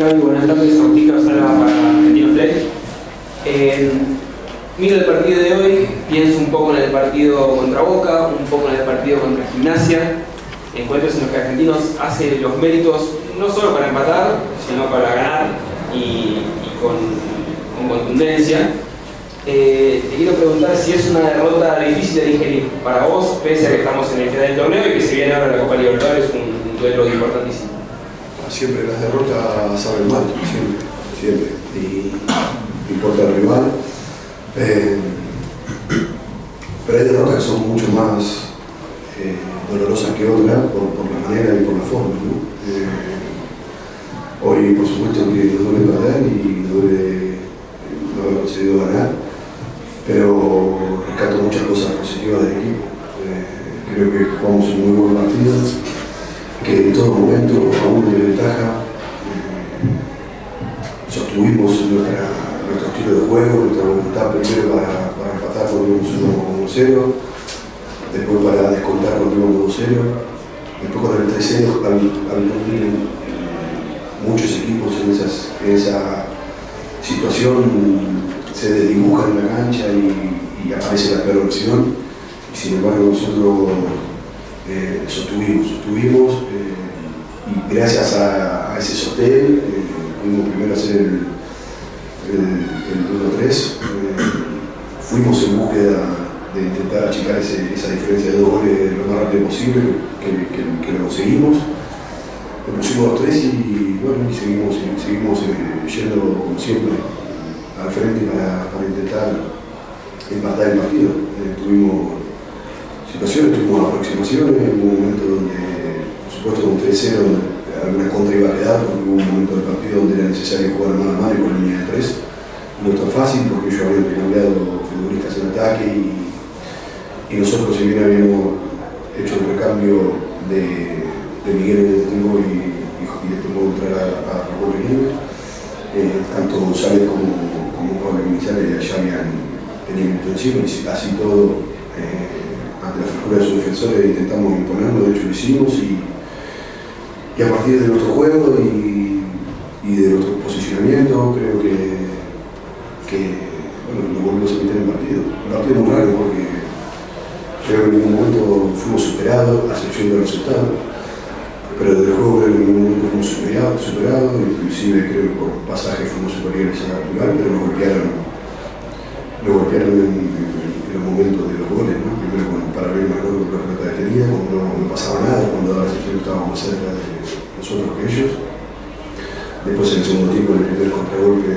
Gaby, buenas tardes. Agustín Carzala para Argentino Play. Eh, miro el partido de hoy, pienso un poco en el partido contra Boca, un poco en el partido contra Gimnasia. Encuentros en los que Argentinos hace los méritos no solo para empatar, sino para ganar y, con, contundencia. Eh, te quiero preguntar si es una derrota difícil de digerir para vos, pese a que estamos en el final del torneo y que se viene ahora la Copa Libertadores, un, un duelo importantísimo. Siempre las derrotas saben mal, siempre, siempre. Y importa el rival. Eh, pero hay derrotas que son mucho más eh, dolorosas que otras por, la manera y por la forma. ¿no? Eh, hoy, por supuesto, que nos duele perder y duele no haber conseguido ganar, pero rescato muchas cosas positivas del equipo. Creo que jugamos un muy buen partido, que en todo momento, aún sostuvimos nuestro estilo de juego, nuestra voluntad primero para, para empatar cuando íbamos 1-0, después para descontar cuando íbamos 2-0, después con el 3-0 al, al muchos equipos en, esas, en esa situación se desdibujan en la cancha y, y, aparece la peor versión. Y sin embargo nosotros eh, sostuvimos, sostuvimos eh, y gracias a, a ese sotel eh, pudimos primero hacer el, el, el 1-3. fuimos en búsqueda de intentar achicar ese, esa diferencia de dos goles lo más rápido posible, que, que, que lo conseguimos le pusimos los tres y bueno, y seguimos, seguimos eh, yendo como siempre al frente para, para intentar empatar el partido. Eh, tuvimos situaciones, tuvimos aproximaciones, hubo un momento donde, por supuesto con 3-0, alguna contra iba a quedar, porque hubo un momento del partido donde era necesario jugar mano a mano y con línea de tres. No es tan fácil porque ellos habían cambiado futbolistas en ataque y, y nosotros si bien habíamos hecho el recambio de de Miguel en el tiempo y, y, le tocó entrar a, a Raúl. Eh, tanto González como, como Pablo Iniciales ya habían tenido minutos encima y así todo, eh, ante la figura de sus defensores, intentamos imponerlo, de hecho lo hicimos y, y a partir de nuestro juego y, y de nuestro posicionamiento, creo que, que bueno, nos volvimos a meter en partido. Un partido muy raro porque creo que en ningún momento fuimos superados, a excepción del resultado pero desde el juego creo que en ningún momento fuimos superados, superado, inclusive creo que por pasaje fuimos superiores a rival, pero nos golpearon, nos golpearon en, los momentos de los goles, ¿no? primero con para ver más con la pelota detenida, cuando no, no, pasaba nada, cuando daba que estábamos más cerca de nosotros que ellos. Después en el segundo tiempo, en el primer contragolpe,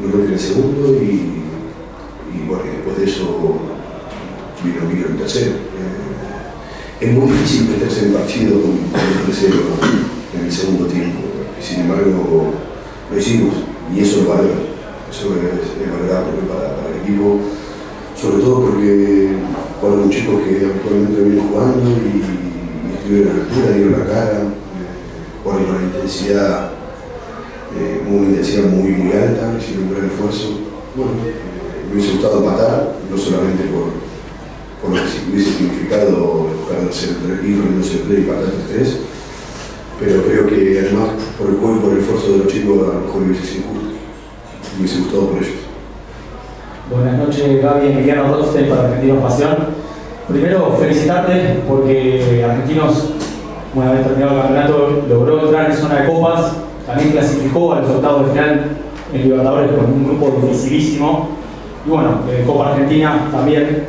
nos meten el segundo y, bueno, después de eso vino, vino el tercero. Eh, es muy difícil meterse en el partido con, con el tercero en el segundo tiempo. Sin embargo, lo hicimos y eso lo valora. Eso es, es valorable para, el equipo, sobre todo porque fueron chicos que habitualmente vienen jugando y, y estuvieron a la altura, dieron la cara, eh, con una intensidad, eh, una intensidad muy, muy alta, hicieron un gran esfuerzo. Bueno, eh, me hubiese gustado matar, no solamente por lo que hubiese significado perderse el ir no se play y patar el 3 pero creo que además por el juego y por el esfuerzo de los chicos a lo mejor hubiese sido justo, hubiese gustado por ellos. Buenas noches Gaby Emiliano Rothstein para Argentinos Pasión. Primero felicitarte porque Argentinos, una vez terminado el campeonato, logró entrar en zona de copas, también clasificó a los octavos de final en Libertadores con un grupo dificilísimo. Y bueno, eh, Copa Argentina también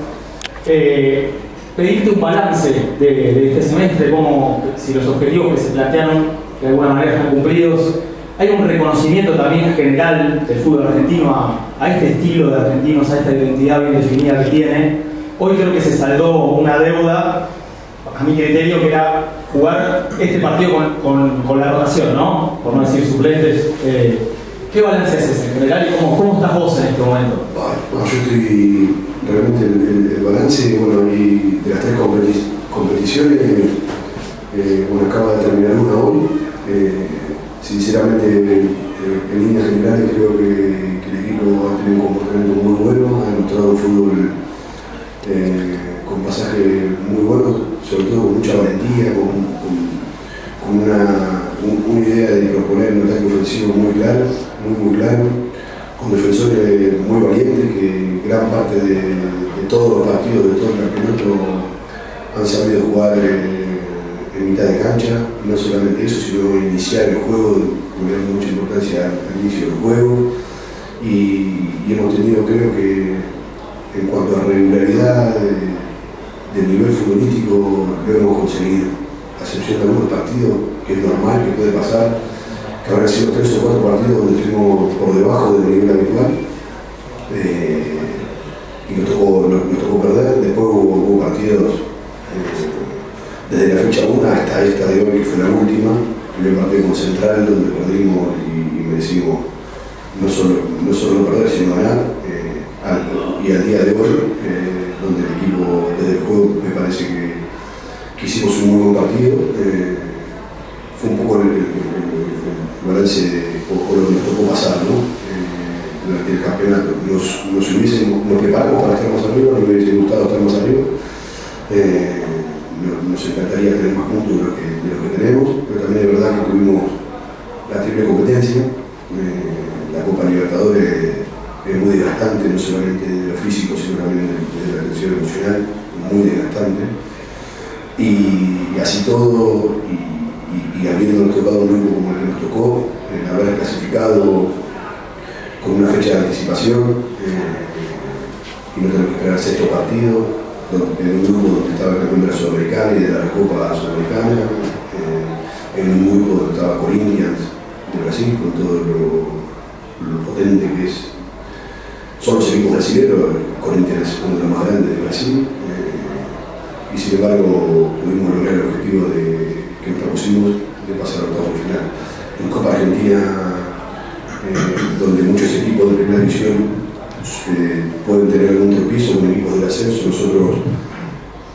eh, pedirte un balance de, de, este semestre, como si los objetivos que se plantearon de alguna manera están cumplidos. Hay un reconocimiento también general del fútbol argentino a, este estilo de argentinos, a esta identidad bien definida que tiene. Hoy creo que se saldó una deuda, a mi criterio, que era jugar este partido con, la rotación, ¿no? Por no decir suplentes. Eh, ¿Qué balance haces en general y cómo, cómo estás vos en este momento? Bueno, yo estoy realmente el, el, balance de las tres competiciones, eh, bueno, acaba de terminar una hoy. Eh, sinceramente, en líneas generales creo que, el equipo ha tenido un comportamiento muy bueno, ha demostrado un fútbol eh, con pasajes muy buenos, sobre todo con mucha valentía, con, una una idea de proponer un ataque ofensivo muy claro, muy muy claro, con defensores muy valientes que gran parte de, todos los partidos, de todo el campeonato han sabido jugar eh, en mitad de cancha, y no solamente eso, sino iniciar el juego, tuvieron mucha importancia al, inicio del juego, y, hemos tenido creo que en cuanto a regularidad del nivel futbolístico lo hemos conseguido, a excepción de algunos partidos que es normal, que puede pasar, que habrán sido tres o cuatro partidos donde estuvimos por debajo del nivel habitual. Eh, y nos tocó, tocó, perder. Después hubo, partidos eh, desde la fecha 1 hasta esta de hoy, que fue la última, el partido con Central, donde perdimos y, merecimos no solo, no solo perder, sino ganar. Eh, y al día de hoy, donde el equipo desde el juego me parece que, que hicimos un muy buen partido fue un poco el, balance o, lo que nos tocó pasar ¿no? Eh, durante el campeonato. Nos, nos, nos preparamos para estar más arriba, nos hubiese gustado estar más arriba. Nos, encantaría tener más puntos de lo, que, de que tenemos, pero también es verdad que tuvimos la triple competencia. Eh, la Copa Libertadores es muy desgastante, no solamente de lo físico, sino también de, la atención emocional, muy desgastante. Y, así todo, y, y, habiendo tocado un grupo como el que nos tocó, eh, haber clasificado con una fecha de anticipación eh, y no tener que esperar sexto partido, en un grupo donde estaba el campeón Sudamericana y de la Copa Sudamericana, eh, en un grupo donde estaba Corinthians de Brasil, con todo lo, potente que es. Son los equipos brasileños, Corinthians es uno de los más grandes de Brasil, y sin embargo pudimos lograr el objetivo de que propusimos de pasar al octavo final. En Copa Argentina, eh, donde muchos equipos de primera división eh, pueden tener algún tropiezo con equipos del ascenso, nosotros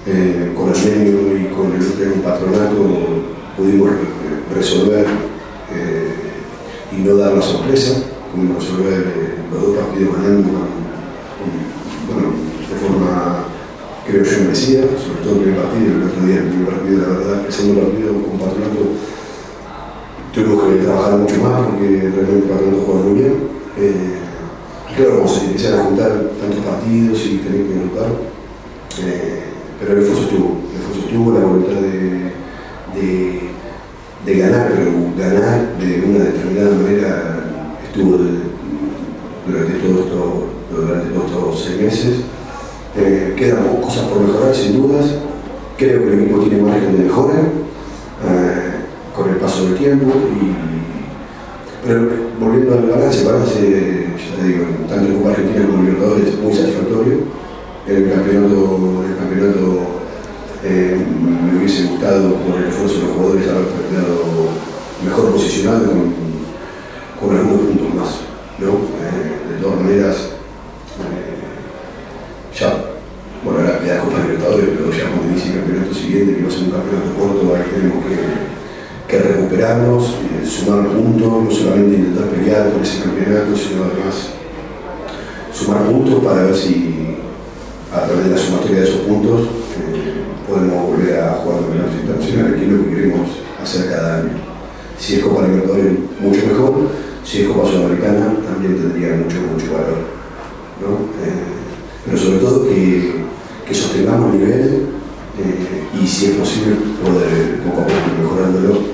eh, con el medio y con el, patronato pudimos resolver y no dar la sorpresa, pudimos resolver los dos partidos ganando bueno, de forma creo yo merecida, sobre todo el primer partido, el otro día el primer partido, la verdad, el segundo partido con Patronato tuvimos que trabajar mucho más porque realmente Patronato juega muy bien. Claro, como se empiezan a juntar tantos partidos y tener que anotar, eh, pero el esfuerzo estuvo, el esfuerzo estuvo, la voluntad de, de, ganar, pero ganar de una determinada manera estuvo durante, todos estos seis meses. Eh, quedan cosas por mejorar, sin dudas. Creo que el equipo tiene margen de mejora eh, con el paso del tiempo. Y, pero volviendo al balance, balance, digo, tanto en Copa Argentina como en Libertadores es muy satisfactorio. El campeonato, el campeonato eh, me hubiese gustado por el esfuerzo de los jugadores haber quedado mejor posicionado con, algunos puntos más. ¿no? de todas maneras, ya, bueno, ahora queda Copa Libertadores, pero ya cuando inicie el campeonato siguiente, que va a ser un campeonato corto, ahí tenemos que, recuperarnos, eh, sumar puntos, no solamente intentar pelear por ese campeonato, sino además sumar puntos para ver si a través de la sumatoria de esos puntos eh, podemos volver a jugar campeonatos internacionales, que es lo que queremos hacer cada año. Si es Copa Libertadores, mucho mejor, si es Copa Sudamericana, también tendría mucho, mucho valor. ¿no? Eh, pero sobre todo que, que sostengamos el nivel eh, y si es posible poder poco a poco mejorándolo.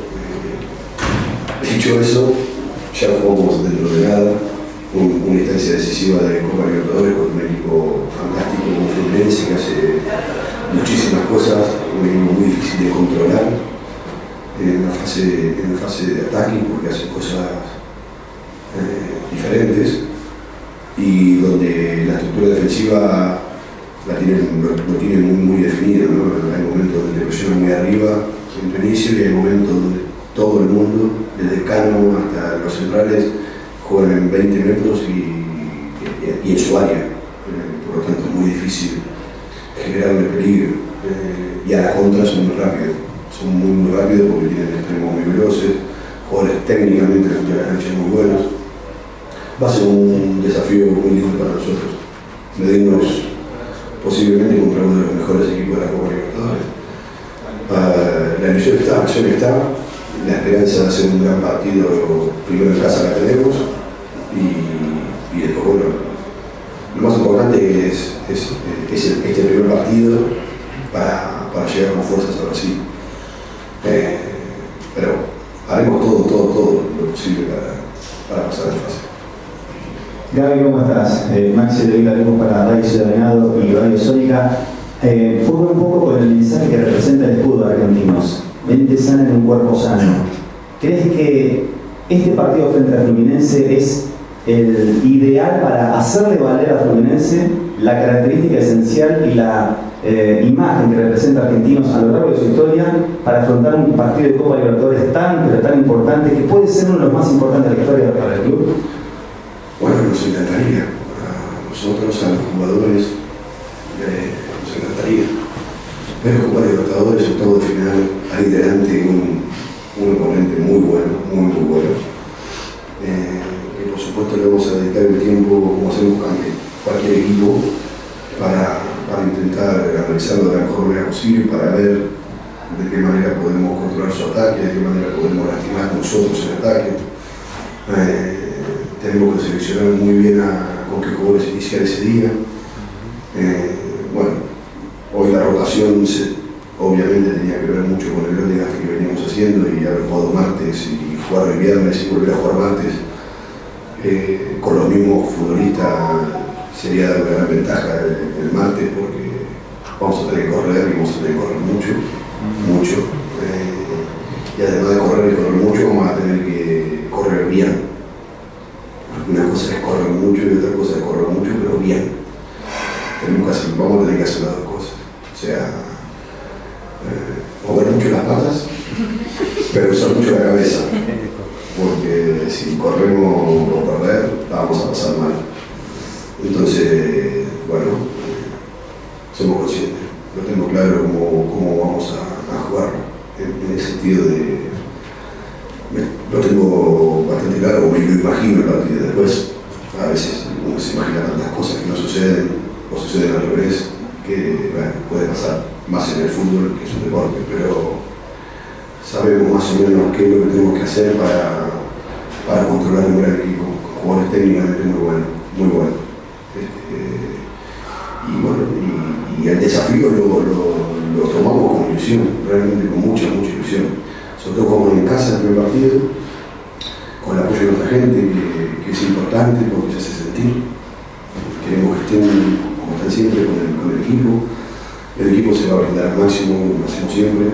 Eso, ya jugamos dentro de nada una instancia decisiva de Copa Libertadores con un equipo fantástico como Fluminense que hace muchísimas cosas, un equipo muy difícil de controlar en la fase, en la fase de ataque porque hace cosas eh, diferentes y donde la estructura defensiva la tienen, lo, tienen muy, muy definido. ¿no? Hay momentos donde presionan muy arriba tu inicio y hay momentos donde todo el mundo, desde Cano hasta los centrales, juegan en 20 metros y, y, en su área. Eh, por lo tanto, es muy difícil generarle peligro. Eh, y a la contra son muy rápidos. Son muy, muy rápidos porque tienen extremos muy veloces, jugadores técnicamente de la cancha muy buenos va a ser un desafío muy lindo para nosotros. Medirnos posiblemente contra uno de los mejores equipos de la Copa Libertadores. Uh, la ilusión está, la acción está, la esperanza de hacer un gran partido primero en casa la tenemos y, y después, bueno, lo más importante es, es, es este primer partido para, para, llegar con fuerzas a Brasil. Eh, pero haremos todo, todo, todo lo posible para, pasar la fase. Gaby, ¿cómo estás? Eh, Maxi de Vila para Radio Ciudadano y Radio Sónica. Eh, un poco con el mensaje que representa el escudo de argentinos. Mente sana en un cuerpo sano. ¿Crees que este partido frente a Fluminense es el ideal para hacerle valer a Fluminense la característica esencial y la eh, imagen que representa a Argentinos a lo largo de su historia para afrontar un partido de Copa Libertadores tan, pero tan importante que puede ser uno de los más importantes de la historia para el club? Bueno, nos encantaría. A nosotros, a los jugadores, eh, nos encantaría. Pero Copa Libertadores, todo de final, hay delante un, un oponente muy bueno, muy, muy bueno. Eh, que por supuesto le vamos a dedicar el tiempo, como hacemos cualquier equipo, para, para intentar analizarlo de la mejor manera posible, para ver de qué manera podemos controlar su ataque, de qué manera podemos lastimar nosotros el ataque. Eh, tenemos que seleccionar muy bien a, con qué jugadores iniciar ese día. Eh, bueno, hoy la rotación obviamente tenía que ver mucho con el gran desgaste que veníamos haciendo y haber jugado martes y jugar el viernes y volver a jugar martes eh, con los mismos futbolistas sería dar una gran ventaja el, martes porque vamos a tener que correr y vamos a tener que correr mucho, mucho. Eh, y además de correr y correr mucho, vamos a tener que correr bien. Una cosa es correr mucho y otra cosa es correr mucho, pero bien. Tenemos que hacer, vamos a tener que hacer las dos. O sea, eh, mover mucho las patas, pero usar mucho la cabeza. Porque si corremos por perder, la vamos a pasar mal. Entonces, bueno, somos conscientes. No tengo claro cómo, cómo vamos a, a jugar en, en, el sentido de. Me, lo tengo bastante claro, me lo imagino el partido. Después, a veces uno se imagina tantas cosas que no suceden o suceden al revés, que bueno, puede pasar más en el fútbol, que es un deporte, pero sabemos más o menos qué es lo que tenemos que hacer para, para controlar un gran equipo, con jugadores técnicamente muy buenos, muy buenos. Este, y bueno, y, y, el desafío lo, lo, lo, tomamos con ilusión, realmente con mucha, mucha ilusión. Sobre todo como en casa el primer partido, con el apoyo de nuestra gente, que, que es importante porque se hace sentir. Queremos que estén, como están siempre, con el, con el equipo el equipo se va a brindar al máximo, como hacemos siempre.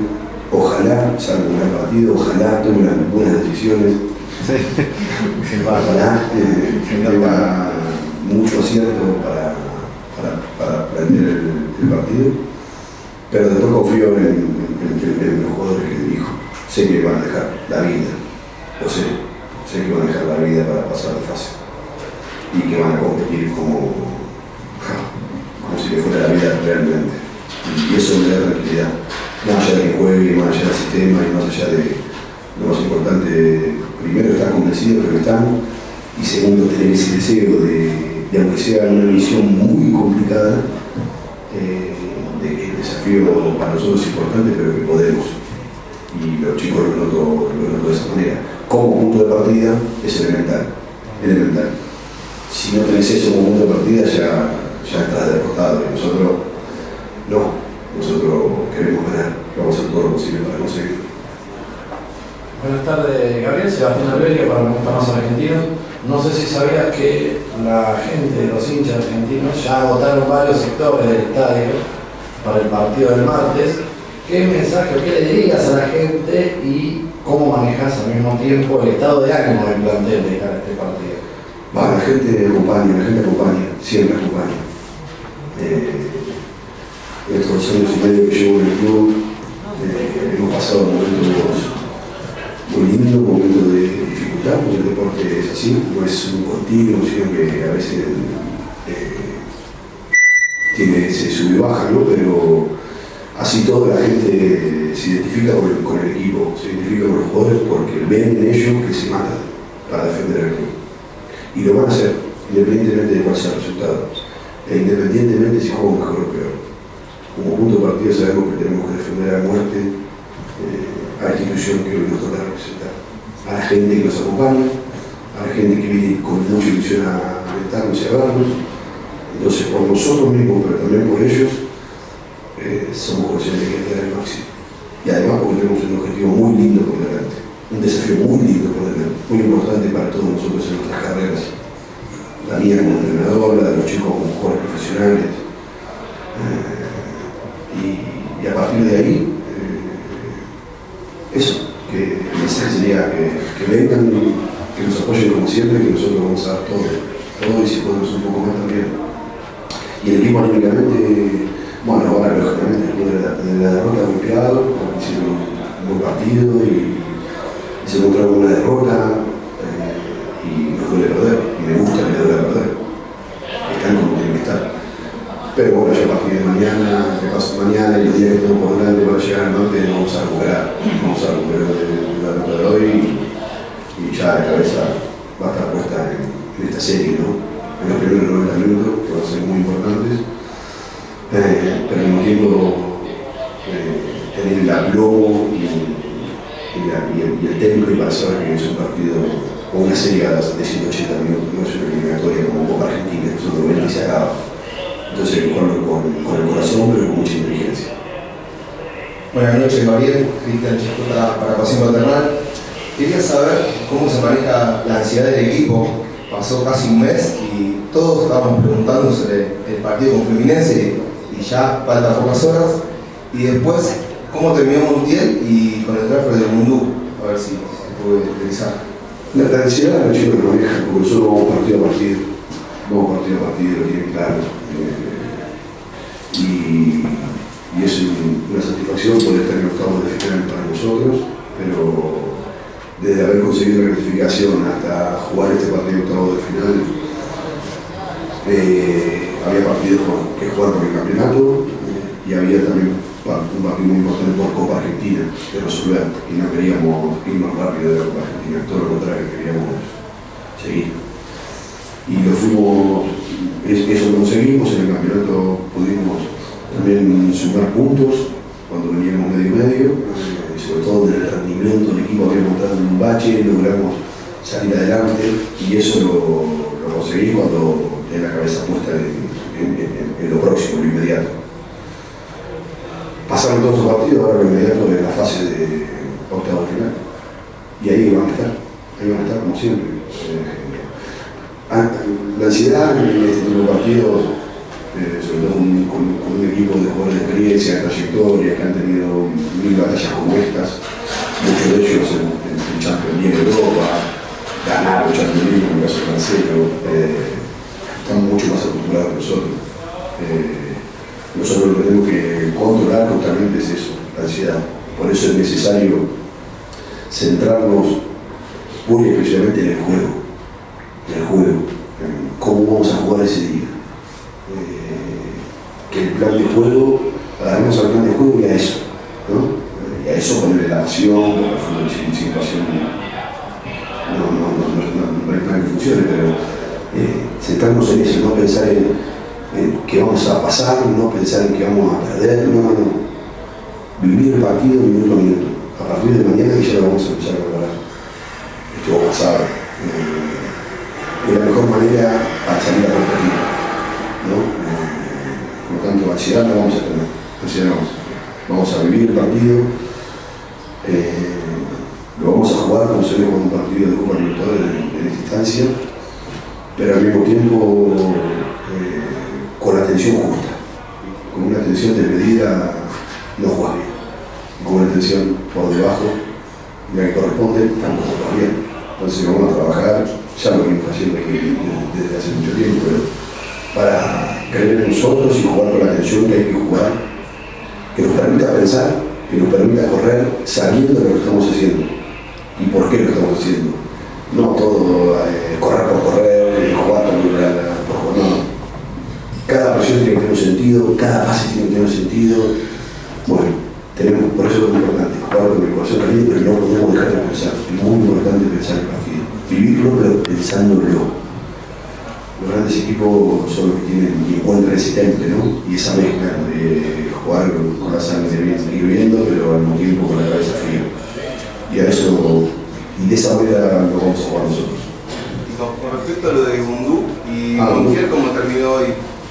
Ojalá salga un gran partido, ojalá tome unas buenas decisiones. Sí. Ojalá tenga mucho acierto para, para, para plantear el, el, partido. Pero después confío en, en, en, los jugadores que dirijo. Sé que van a dejar la vida, lo sé. Sé que van a dejar la vida para pasar la fase. Y que van a competir como, como si le fuera la vida realmente y eso me da tranquilidad. Más allá de que juegue, más allá del sistema y más allá de lo más importante, primero estar convencido de lo que estamos y segundo tener ese deseo de, aunque sea una misión muy complicada, eh, de que el desafío para nosotros es importante, pero que podemos. Y los chicos lo noto, lo noto de esa manera. Como punto de partida es elemental, elemental. Si no tenés eso como punto de partida ya, ya estás derrotado. Y nosotros no, nosotros queremos ganar vamos a hacer todo lo posible para conseguirlo. Buenas tardes, Gabriel. Sebastián Alberia para preguntar más argentinos. No sé si sabías que la gente, los hinchas argentinos, ya agotaron varios sectores del estadio para el partido del martes. ¿Qué mensaje, qué le dirías a la gente y cómo manejas al mismo tiempo el estado de ánimo del plantel de cara a este partido? Va, la gente acompaña, la gente acompaña, siempre acompaña. Eh, estos años y medio que llevo en el club, eh, hemos pasado momentos muy lindos, momentos de dificultad, porque el deporte es así, no es un continuo, sino que a veces eh, tiene ese sub baja, ¿no? pero así todo la gente se identifica con el, con el, equipo, se identifica con los jugadores porque ven en ellos que se matan para defender al club. Y lo van a hacer, independientemente de cuál sea el resultado, e independientemente si juegan mejor o peor como punto de partida sabemos que tenemos que defender a muerte eh, a la institución que hoy nos toca representar, a la gente que nos acompaña, a la gente que viene con mucha ilusión a alentarnos y a vernos. Entonces, por nosotros mismos, pero también por ellos, eh, somos conscientes de que hay que el máximo. Y además porque tenemos un objetivo muy lindo por delante, un desafío muy lindo por delante, muy importante para todos nosotros en nuestras carreras. La mía como entrenador, la de los chicos como jugadores profesionales. Eh, y, a partir de ahí, eh, eso, que el mensaje sería que, que, que nos apoyen como siempre, que nosotros vamos a dar todo, todo y si podemos un poco más también. Y el equipo anímicamente bueno, ahora lógicamente después de la, de la derrota golpeado, hicieron un buen partido y, y se encontraron una derrota eh, y nos duele perder, y me gusta que le duele perder. Están como tienen que estar. Pero bueno, ya a partir de mañana, de paso mañana y los días que tenemos por delante para llegar al norte, vamos a recuperar, vamos a recuperar de, de la derrota de hoy y, y, ya la cabeza va a estar puesta en, esta serie, ¿no? En los primeros 90 minutos, que van a ser muy importantes eh, pero al mismo tiempo eh, tener el aplomo y, y, la, y, el, y, el, temple para saber que es un partido o una serie de 180 minutos, no es una eliminatoria como Copa Argentina, son 90 y se acaba. Entonces, con, con, el corazón, pero con mucha inteligencia. Buenas noches, Gabriel. Cristian Chiscota para Pasión Paternal. Quería saber cómo se maneja la ansiedad del equipo. Pasó casi un mes y todos estábamos preguntando el partido con Fluminense y ya faltan pocas horas. Y después, cómo terminó Montiel y con el transfer del Mundú, a ver si se puede utilizar. La, ansiedad la chica no maneja, porque nosotros vamos partido a partido, vamos partido a partido, lo tienen claro. Eh, y, y, es una satisfacción poder estar en octavos de final para nosotros, pero desde haber conseguido la clasificación hasta jugar este partido octavo de final, eh, había partidos que jugar por el campeonato eh, y había también un partido muy importante por Copa Argentina de resolver y no queríamos ir más rápido de la Copa Argentina, todo lo contrario, queríamos seguir. Y lo fuimos, eso conseguimos, en el campeonato pudimos también sumar puntos cuando veníamos medio y medio, sobre todo en el rendimiento del equipo había montado en un bache, logramos salir adelante y eso lo, lo conseguí cuando en la cabeza puesta en, en, en, en, lo próximo, lo inmediato. Pasaron todos los partidos, ahora lo inmediato en la fase de octavo final. Y ahí van a estar, ahí van a estar como siempre. Eh, la ansiedad en este tipo de partidos, eh, sobre todo con, con, un equipo de jugadores de experiencia, de trayectoria, que han tenido mil batallas como estas, muchos de ellos en, en, en Champions Europa, ganaron Champions League, como el caso francés, eh, están mucho más acostumbrados que nosotros. Eh, nosotros lo que tenemos que controlar constantemente es eso, la ansiedad. Por eso es necesario centrarnos muy especialmente en el juego, en el juego, en cómo vamos a jugar ese día. Eh, de juego, agarremos al plan de juego y a eso, ¿no? Y a eso ponerle la acción, porque fútbol sin, pasión no, no, no, no, hay plan que funcione, pero eh, centrarnos en eso, no pensar en, en que vamos a pasar, no pensar en que vamos a perder, no, no. Vivir el partido minuto a minuto. A partir de mañana ya lo vamos a empezar a preparar. Esto va a pasar eh, de la mejor manera para salir a competir. Por tanto, ansiedad no vamos a tener. Ansiedad no vamos a tener. Vamos a vivir el partido. Eh, lo vamos a jugar como se ve con un partido de Copa Libertadores en, en pero al mismo tiempo eh, con la atención justa. Con una atención desmedida no juega bien. Con una atención por debajo de la que corresponde tampoco juega bien. Entonces vamos a trabajar, ya lo venimos haciendo desde hace mucho tiempo, pero para creer en nosotros y jugar con la atención que hay que jugar, que nos permita pensar, que nos permita correr sabiendo lo que estamos haciendo y por qué lo estamos haciendo. No todo eh, correr por correr, jugar por jugar, no. Cada presión tiene que tener un sentido, cada pase tiene que tener un sentido. Bueno, tenemos, por eso es muy importante, jugar con el corazón caliente, pero no podemos dejar de pensar. Es muy importante pensar el partido. Vivirlo, pero pensándolo. Los grandes equipos son los que tienen y ese temple, ¿no? Y esa mezcla de jugar con, con la sangre hirviendo, pero al mismo tiempo con la cabeza fría. y a eso, y de esa manera lo vamos a jugar nosotros. Y con, con respecto a lo de Gundú y Ah. Montiel, ¿cómo terminó hoy?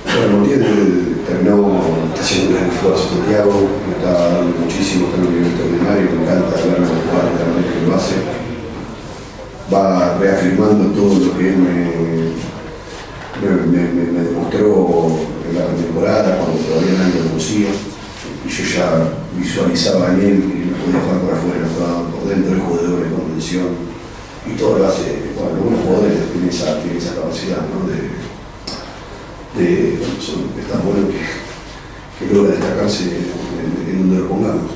Bueno, Montiel eh, terminó, está haciendo un gran esfuerzo Santiago, me está dando muchísimo, está en un nivel extraordinario, me encanta verlo jugar de la manera que lo hace. Va reafirmando todo lo que él me, me, me- demostró en la temporada, cuando todavía nadie lo conocía. Y yo ya visualizaba en él que no podía jugar por afuera, por dentro, el jugador de contención. Y todo lo hace, bueno, algunos jugadores tienen esa, tienen esa capacidad, ¿no? De, de, son, bueno que, que logra destacarse en, donde lo pongamos.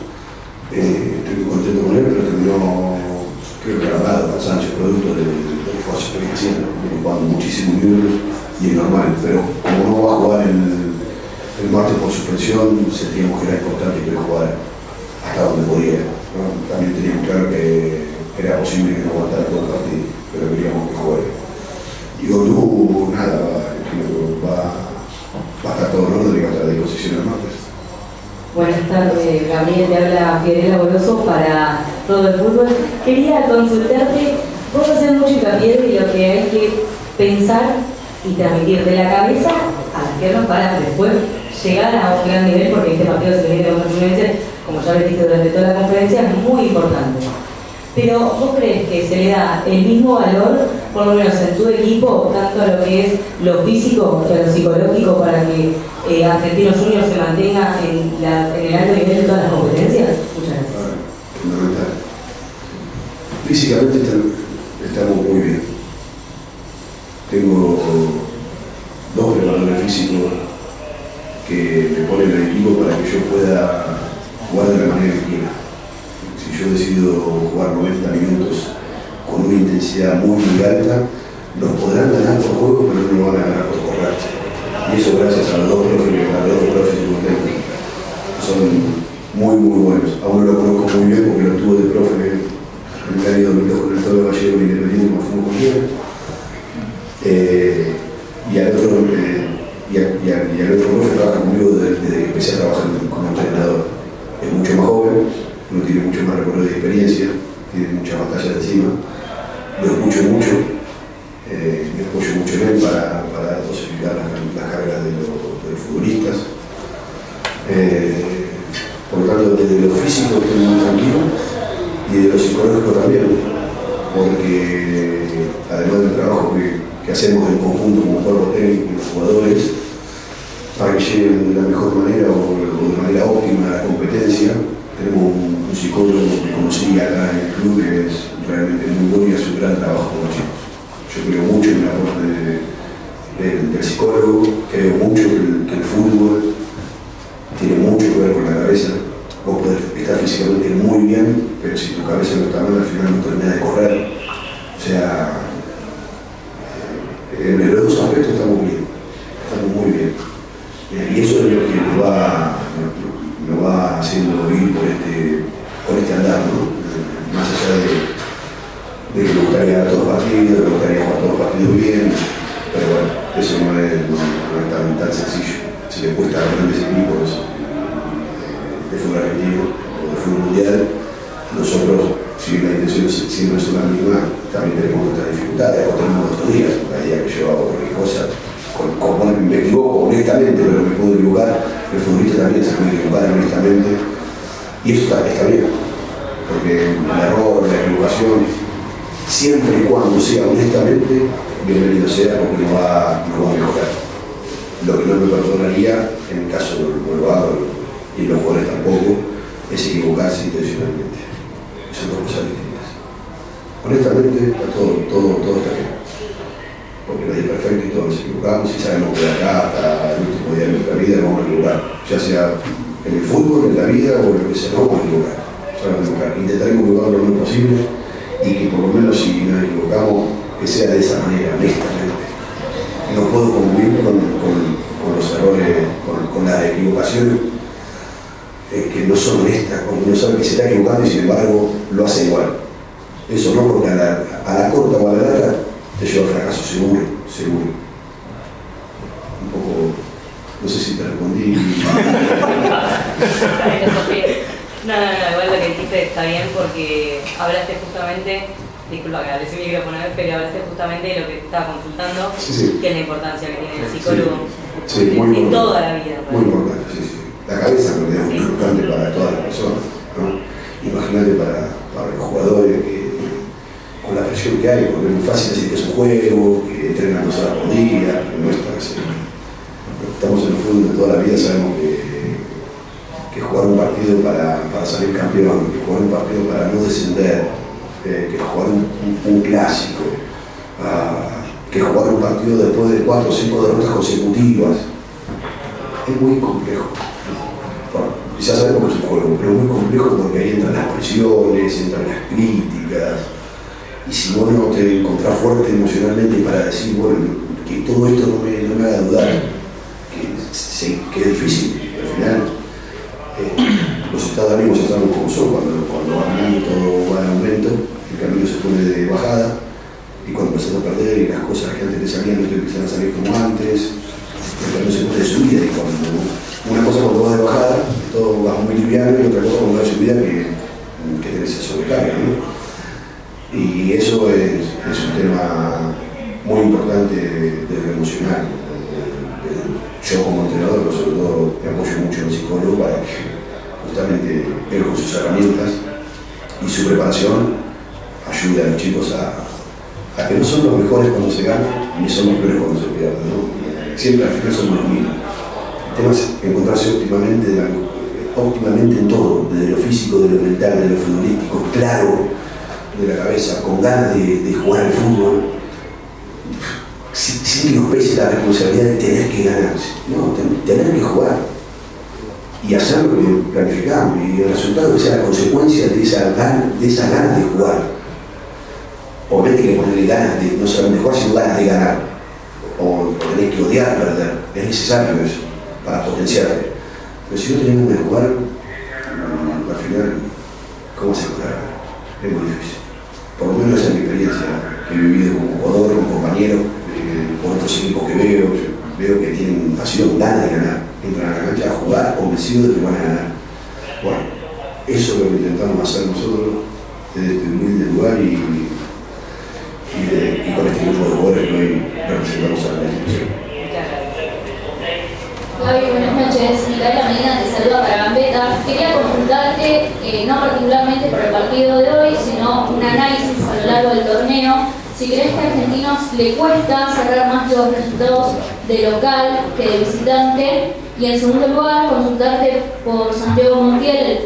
Eh, estoy muy contento con él, pero terminó, creo que agradado, cansancio, producto del, esfuerzo que viene haciendo. Jugando muchísimos minutos y es normal, pero como no va a jugar el, el martes por suspensión, sentíamos que era importante que jugara hasta donde podía. También teníamos claro que era posible que no aguantara todo el partido, pero queríamos que juegue. Y Gondú, nada, va, va, a estar todo en orden y va a estar a disposición el martes. Buenas tardes, Gabriel, te habla Fiorella Boloso para todo el fútbol. Quería consultarte, vos haces mucho hincapié de lo que hay que pensar y transmitir de la cabeza a las piernas para después llegar a un gran nivel, porque este partido se viene con Fluminense, como ya lo dijiste durante toda la conferencia, es muy importante. Pero ¿vos crees que se le da el mismo valor, por lo menos en tu equipo, tanto a lo que es lo físico que a lo psicológico para que eh, Argentinos Juniors se mantenga en, la- en el alto nivel de todas las competencias? Muchas gracias. Físicamente estamos muy bien. Tengo dos preparadores físicos que me ponen el equipo para que yo pueda jugar de la manera que quiera. Si yo decido jugar 90 minutos con una intensidad muy, muy alta, nos podrán ganar por juego, pero no nos van a ganar por correr. Y eso gracias a los dos profes, a los dos profes que tengo son muy, muy buenos. A uno lo conozco muy bien porque lo tuve de profe en el año 2002 con el Toro Gallego en Independiente como fuimos con él. Eh, y al otro, eh, y, a- y a- y al otro profe trabaja conmigo desde, desde que empecé a trabajar como entrenador. Es mucho más joven, no tiene mucho más recorrido de experiencia, tiene muchas batallas encima. Lo escucho mucho, eh, me apoyo mucho en él para, para dosificar las, las cargas de, los- de los futbolistas. Eh, por lo tanto, desde lo físico estoy muy tranquilo y de lo psicológico también, porque además del trabajo que, que hacemos en conjunto como cuerpo técnico y los jugadores, para que lleguen de la mejor manera o, o de manera óptima a la competencia, tenemos un, un psicólogo que conocí acá en el club que es realmente muy bueno y hace un gran trabajo con los chicos. Yo creo mucho en el aporte de- del- del psicólogo, creo mucho que el, que el fútbol tiene mucho que ver con la cabeza. Vos podés estar físicamente muy bien, pero si tu cabeza no está mal, al final no termina de correr. O sea, eh, en los dos aspectos estamos bien, estamos muy bien. Eh, Y eso es lo que nos va, nos va haciendo ir por este, por este andar. Eh, Más allá de, de que me gustaría ganar todos los partidos, me gustaría jugar todos los partidos bien, pero bueno, eso no es, no, no es tan, tan sencillo. Si le cuesta a grandes equipos eh, de fútbol argentino o de fútbol mundial, nosotros, si bien la intención es- siempre es una misma, también tenemos nuestras dificultades, o tenemos nuestros días, cada día que yo hago cualquier cosa, con, con- bueno, me equivoco honestamente, pero me puedo equivocar, el futbolista también se puede honestamente, y eso está, está bien, porque el error, la equivocación, siempre y cuando sea honestamente, bienvenido sea porque nos va, nos va a mejorar. Lo que no me perdonaría, en el caso no lo hago, y los jugadores tampoco, es equivocarse intencionalmente. Son dos cosas distintas. Honestamente, todo, todo, todo está bien. Porque nadie es perfecto y todos nos equivocamos y sabemos que de acá hasta el último día de nuestra vida vamos a equivocar. Ya sea en el fútbol, en la vida o en lo que sea, vamos a equivocar. A equivocar. Lo menos posible y que por lo menos si nos equivocamos, que sea de esa manera, honestamente. No puedo convivir con, los errores, con, con las equivocaciones eh, que no son honestas, cuando uno sabe que se está equivocando y sin embargo lo hace igual. Eso no, porque a la, a la corta o a la larga te lleva al fracaso, seguro, seguro. Un poco, no sé si te respondí. No, no, no, igual lo que dijiste está bien porque hablaste justamente, disculpa que hablé sin micrófono, pero hablaste justamente de lo que estaba consultando, Sí, sí. que es la importancia que tiene el psicólogo Sí, muy en importante. toda la vida. Muy importante, sí, sí. La cabeza en realidad es muy Sí. importante para todas las personas. ¿no? Imagínate para, para los jugadores que que hay, porque es muy fácil decir que es un juego, que entrenan dos horas por día. Estamos en el fútbol de toda la vida, sabemos que, que jugar un partido para, para salir campeón, que jugar un partido para no descender, eh, que jugar un, clásico, ah, que jugar un partido después de cuatro o cinco derrotas consecutivas, es muy complejo. Bueno, ya sabemos que es un juego, pero es muy complejo porque ahí entran las presiones, entran las críticas. Y si vos no te encontrás fuerte emocionalmente para decir, bueno, que todo esto no me, no me haga dudar, que, es difícil, al final eh, los estados de ánimo ya sabemos cómo son, cuando, cuando va ganando todo va en aumento, el camino se pone de bajada, y cuando empezás a perder y las cosas que antes te salían no te empiezan a salir como antes, el camino se pone de subida, y cuando una cosa cuando vas de bajada, todo va muy liviano, y otra cosa cuando vas de subida que, que tenés esa sobrecarga, ¿no? Y eso es, un tema muy importante desde emocional. Yo como entrenador, pero sobre todo me apoyo mucho en el psicólogo para que justamente él con sus herramientas y su preparación ayude a los chicos a, que no son los mejores cuando se ganan, ni son los peores cuando se pierden. Siempre al final somos los mismos. El tema es encontrarse óptimamente, de la- óptimamente en todo, desde lo físico, de lo mental, de lo futbolístico, claro de la cabeza, con ganas de, jugar al fútbol, sin, sin que nos pese la responsabilidad de tener que ganar, no, ten- tener que jugar y hacer lo que planificamos y el resultado que sea la consecuencia de, esa gan- de esas ganas de jugar. Obviamente que ponerle ganas de no solamente jugar, sino ganas de ganar. O, tenés que odiar perder. Es necesario eso para potenciarte. Pero si no ganas de jugar, al final, ¿cómo se juega? Es muy difícil. Por lo menos esa es mi experiencia que he vivido como jugador, como compañero, eh, con otros equipos que veo. Veo que tienen pasión, ganas de ganar. Entran a la cancha a jugar convencidos de que van a ganar. Bueno, eso es lo que intentamos hacer nosotros desde este humilde lugar y, y, de- con este grupo de jugadores que hoy representamos a la institución. Gaby, buenas noches. Te saluda para Quería consultarte, eh, no particularmente por el partido de hoy, sino un análisis a lo largo del torneo. Si crees que a Argentinos le cuesta cerrar más los resultados de local que de visitante. Y en segundo lugar, consultarte por Santiago Montiel,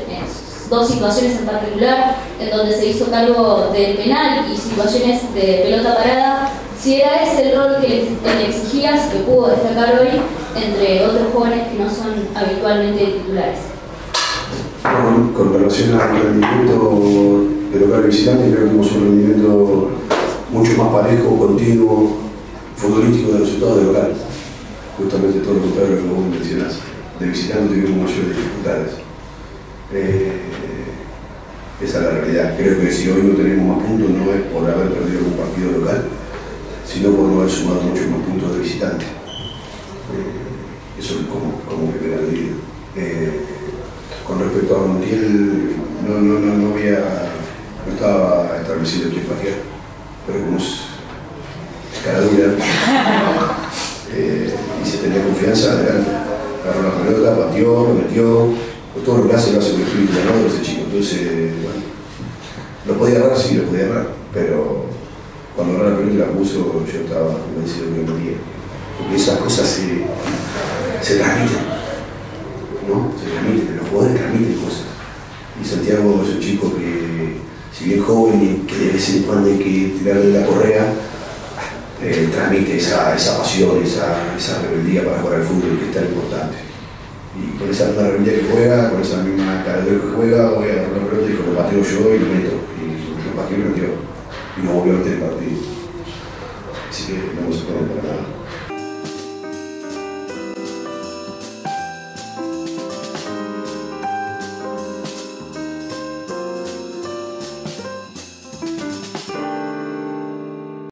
dos situaciones en particular, en donde se hizo cargo del penal y situaciones de pelota parada. Si era ese el rol que le exigías, que pudo destacar hoy, entre otros jóvenes que no son habitualmente titulares. Con, relación al rendimiento de local y visitante, creo que tuvimos un rendimiento mucho más parejo, continuo, futbolístico de resultados de local. Justamente todo lo contrario que vos mencionás. De visitante tuvimos mayores dificultades. Eh, esa es la realidad. Creo que si hoy no tenemos más puntos no es por haber perdido un partido local, sino por no haber sumado muchos más puntos de visitante. Eh, eso es como, como primera medida. Eh, con respecto a Montiel, no, no, no, no había, no estaba establecido quién patear, pero como es caradura eh, y se tenía confianza, adelante, agarró la pelota, pateó, lo metió, todo lo que hace lo hace con espíritu ganador ese chico, entonces, bueno, lo podía agarrar, sí, lo podía agarrar, pero cuando agarró la pelota la puso, yo estaba convencido que lo metía, porque esas cosas se, se transmiten. ¿No? Se transmiten, los jugadores transmiten cosas. Y Santiago es un chico que, si bien joven y que de vez en cuando hay que tirarle la correa, eh, transmite esa, esa pasión, esa, esa rebeldía para jugar al fútbol que es tan importante. Y con esa misma rebeldía que juega, con esa misma cara que juega, voy a la pelota y lo pateo yo y lo meto. Y lo pateó y lo metió. Y no volvió a meter el partido. Así que no se puede para nada.